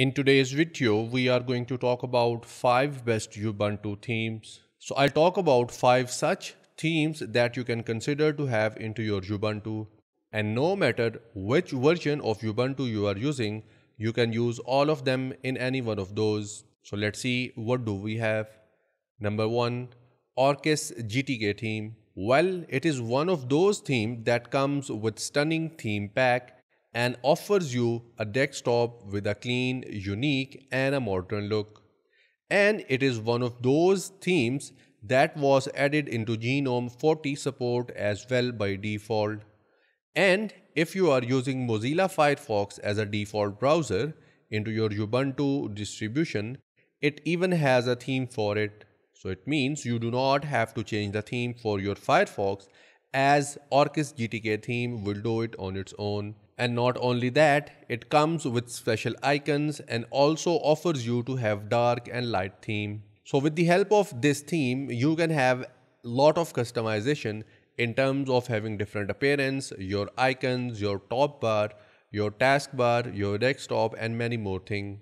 In today's video, we are going to talk about 5 best Ubuntu themes. So I'll talk about 5 such themes that you can consider to have into your Ubuntu. And no matter which version of Ubuntu you are using, you can use all of them in any one of those. So let's see what do we have. Number 1. Orchis GTK theme. Well, it is one of those themes that comes with stunning theme pack and offers you a desktop with a clean, unique, and a modern look. And it is one of those themes that was added into GNOME 40 support as well by default. And if you are using Mozilla Firefox as a default browser into your Ubuntu distribution, it even has a theme for it. So it means you do not have to change the theme for your Firefox as Orchis GTK theme will do it on its own. And not only that, it comes with special icons and also offers you to have dark and light theme. So with the help of this theme, you can have lot of customization in terms of having different appearance, your icons, your top bar, your taskbar, your desktop and many more things.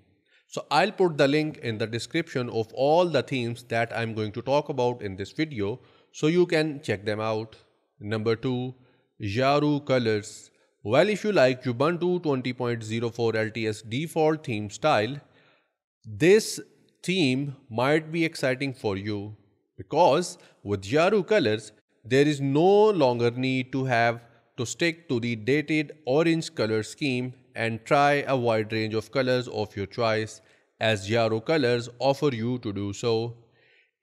So I'll put the link in the description of all the themes that I'm going to talk about in this video so you can check them out. Number 2. Yaru Colors well, if you like Ubuntu 20.04 LTS default theme style, this theme might be exciting for you because with Yaru colors, there is no longer need to have to stick to the dated orange color scheme and try a wide range of colors of your choice as Yaru colors offer you to do so.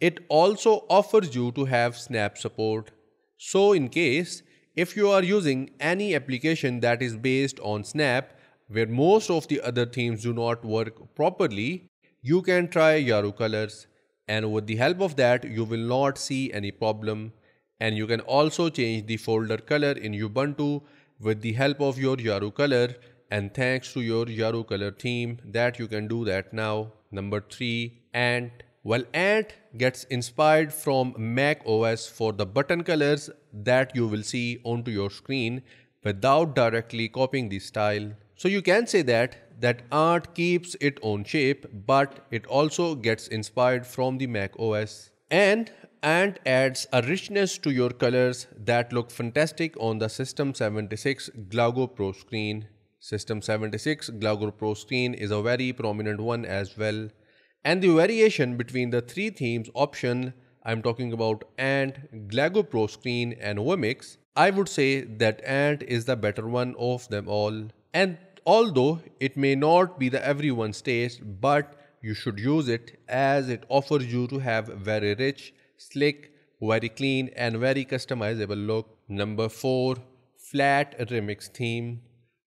It also offers you to have snap support. So in case if you are using any application that is based on Snap, where most of the other themes do not work properly, you can try Yaru colors. And with the help of that you will not see any problem. And you can also change the folder color in Ubuntu with the help of your Yaru color. And thanks to your Yaru color theme that you can do that now. Number 3 Ant while Ant gets inspired from Mac OS for the button colors that you will see onto your screen without directly copying the style. So you can say that that Ant keeps its own shape but it also gets inspired from the Mac OS. And Ant adds a richness to your colors that look fantastic on the System 76 Galago Pro screen. System 76 Galago Pro screen is a very prominent one as well. And the variation between the three themes option, I'm talking about Ant, Galago Pro Screen and Vmix, I would say that Ant is the better one of them all. And although it may not be the everyone's taste, but you should use it as it offers you to have very rich, slick, very clean and very customizable look. Number 4. Flat Remix Theme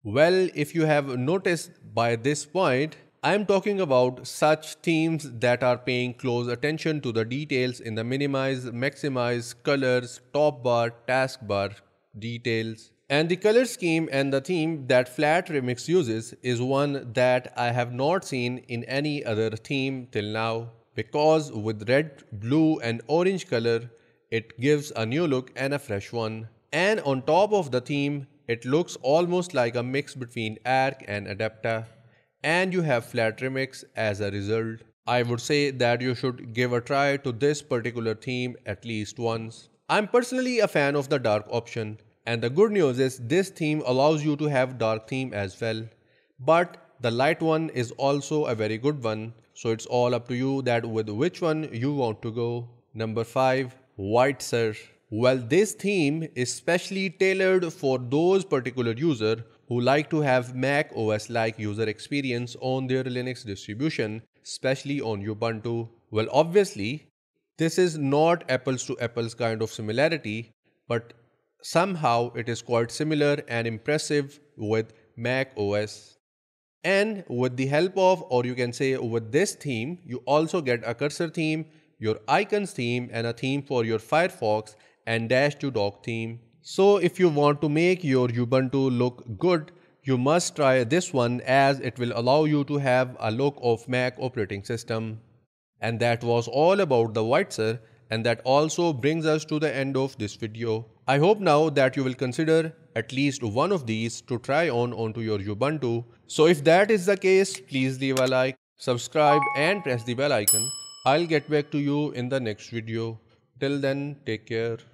Well, if you have noticed by this point, I'm talking about such themes that are paying close attention to the details in the minimize, maximize, colors, top bar, taskbar details. And the color scheme and the theme that Flat Remix uses is one that I have not seen in any other theme till now because with red, blue and orange color, it gives a new look and a fresh one. And on top of the theme, it looks almost like a mix between Arc and Adapta and you have flat remix as a result. I would say that you should give a try to this particular theme at least once. I'm personally a fan of the dark option and the good news is this theme allows you to have dark theme as well. But the light one is also a very good one so it's all up to you that with which one you want to go. Number 5. WhiteSur. Well this theme is specially tailored for those particular user who like to have Mac OS like user experience on their Linux distribution, especially on Ubuntu. Well, obviously, this is not apples to apples kind of similarity, but somehow it is quite similar and impressive with Mac OS. And with the help of, or you can say with this theme, you also get a cursor theme, your icons theme, and a theme for your Firefox and Dash to Dock theme. So if you want to make your Ubuntu look good, you must try this one as it will allow you to have a look of Mac operating system. And that was all about the WhiteSur And that also brings us to the end of this video. I hope now that you will consider at least one of these to try on onto your Ubuntu. So if that is the case, please leave a like, subscribe and press the bell icon. I'll get back to you in the next video. Till then, take care.